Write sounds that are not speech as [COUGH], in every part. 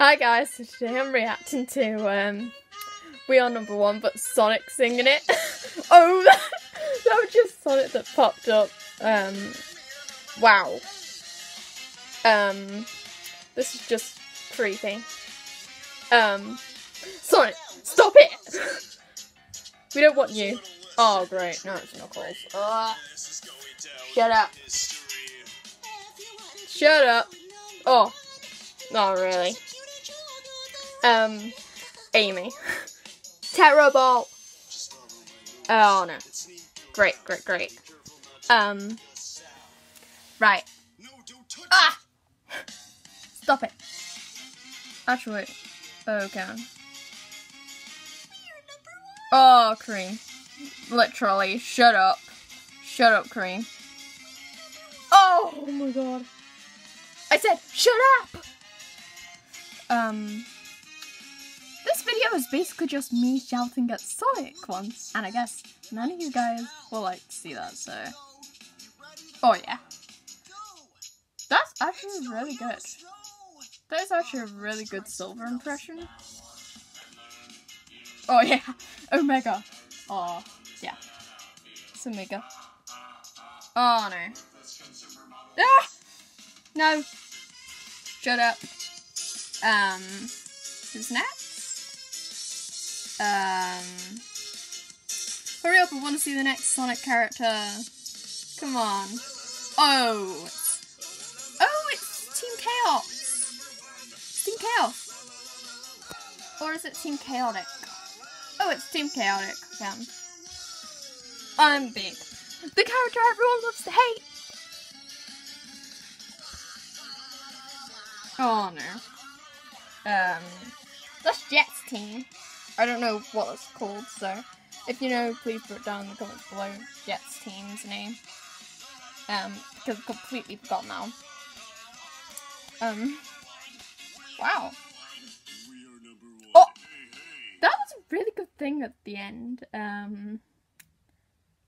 Hi guys, so today I'm reacting to um, We Are Number One, but Sonic singing it. [LAUGHS] oh, that, [LAUGHS] that was just Sonic that popped up. Um, wow. Um, this is just creepy. Um, Sonic, stop it! [LAUGHS] we don't want you. Oh great, no it's Knuckles. Uh, shut up. Shut up. Oh, not really. Um, Amy. Terrible. Oh no. Great, great, great. Um, right. Ah! Stop it. Actually, okay. Oh, Cream. Literally, shut up. Shut up, Cream. Oh, oh my god. I said, shut up! Um, this was basically just me shouting at Sonic once, and I guess none of you guys will like to see that, so... Oh yeah. That's actually really good. That is actually a really good silver impression. Oh yeah, [LAUGHS] Omega. Oh, yeah. It's Omega. Oh no. Ah! No. Shut up. Um, who's next? Um, hurry up, I want to see the next Sonic character. Come on. Oh. Oh, it's Team Chaos. Team Chaos. Or is it Team Chaotic? Oh, it's Team Chaotic. Yeah. I'm big. The character everyone loves to hate. Oh no. Um, that's Jet's team. I don't know what it's called, so if you know, please put it down in the comments below Jet's team's name. Um, because I completely forgot now. Um, wow. Oh, that was a really good thing at the end. Um,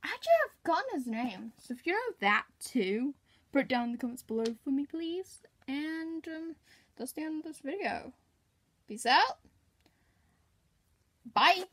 actually, I've forgotten his name. So if you know that too, put it down in the comments below for me, please. And um, that's the end of this video. Peace out. Bye.